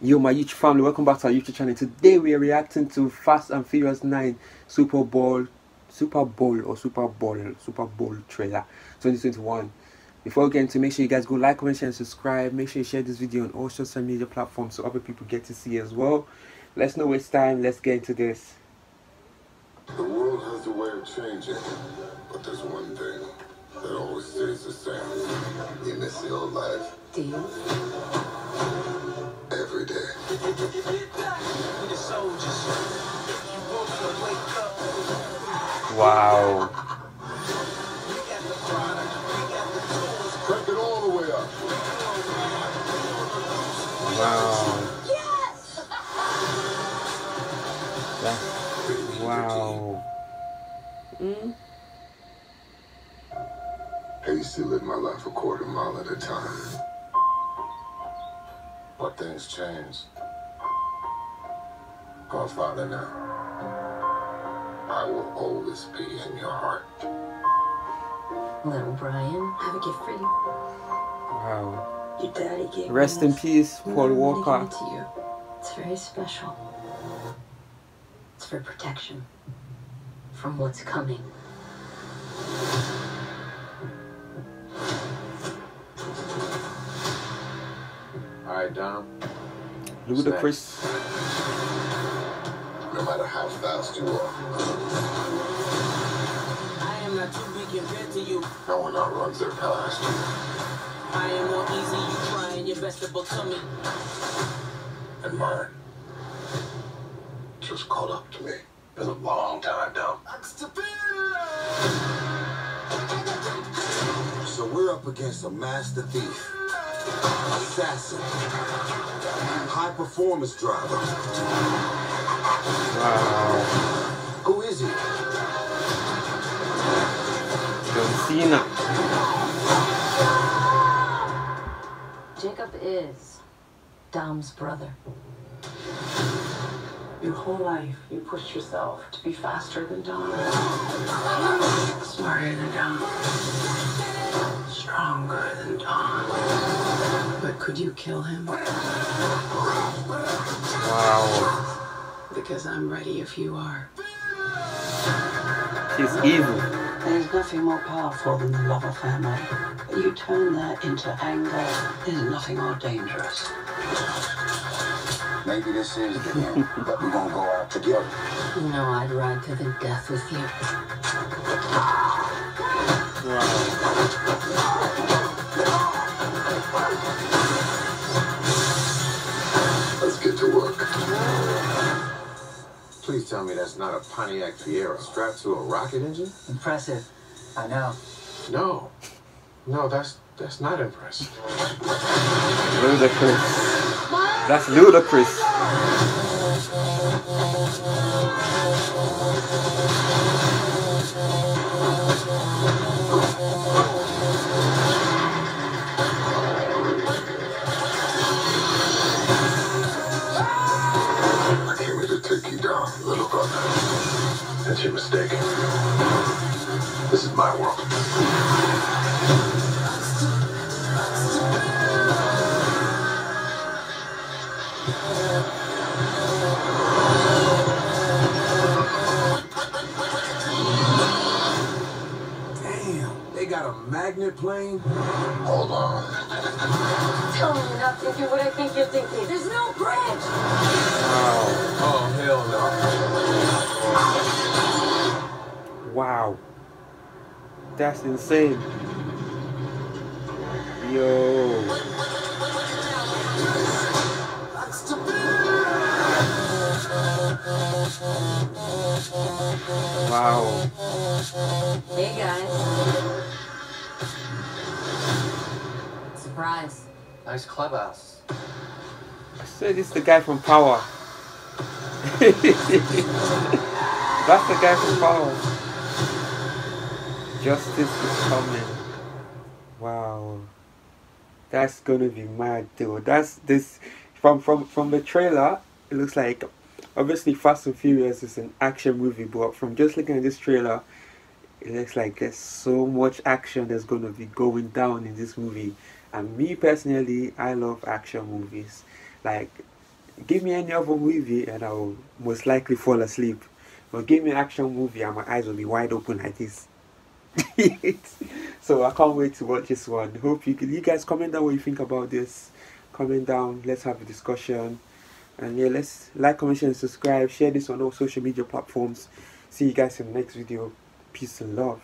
Yo, my YouTube family, welcome back to our YouTube channel. Today we are reacting to Fast and Furious 9 Super Bowl, Super Bowl or Super Bowl, Super Bowl trailer 2021. Before we get into, make sure you guys go like, comment, share, and subscribe. Make sure you share this video on all social media platforms so other people get to see as well. Let's not waste time. Let's get into this. The world has a way of changing, but there's one thing that always stays the same. You miss the old life. Do you? Wow. Crank it all the way up. Wow. Yes! That's, wow. Mm. I used to live my life a quarter mile at a time. But things change. Godfather now. I will always be in your heart. Little Brian, I have a gift for you. Wow. Your daddy gave Rest me in peace, Paul Walker. It to you. It's very special. It's for protection from what's coming. All right, Dom. Ludacris. No matter how fast you are, I am not too weak compared to you. no one outruns their past. I am more easy, you trying your best to become me. And mine just caught up to me. Been a long time, Dom. So we're up against a master thief, assassin, high performance driver. John Cena. Jacob is Dom's brother. Your whole life, you pushed yourself to be faster than Dom, smarter than Dom, stronger than Dom. But could you kill him? Wow. Because I'm ready if you are. He's evil. There's nothing more powerful than the love of family. You turn that into anger. There's nothing more dangerous. Maybe this is the end, but we're gonna go out together. You know I'd ride to the death with you. Please tell me that's not a Pontiac Fiero strapped to a rocket engine? Impressive. I know. No. No, that's that's not impressive. Ludicrous. That's ludicrous. That's your mistake. This is my world. Damn, they got a magnet plane? Hold on. Tell me you're not thinking what I think you're thinking. There's no bridge! Wow. Oh hell no. That's insane. Yo. Wow. Hey guys. Surprise. Nice clubhouse. I said it's the guy from Power. That's the guy from Power. Justice is coming. Wow. That's gonna be mad dude. That's this from from from the trailer, it looks like obviously Fast and Furious is an action movie, but from just looking at this trailer, it looks like there's so much action that's gonna be going down in this movie. And me personally, I love action movies. Like give me any other movie and I will most likely fall asleep. But give me an action movie and my eyes will be wide open like this. so I can't wait to watch this one. Hope you you guys comment down what you think about this. Comment down. Let's have a discussion. And yeah, let's like, comment, and subscribe. Share this on all social media platforms. See you guys in the next video. Peace and love.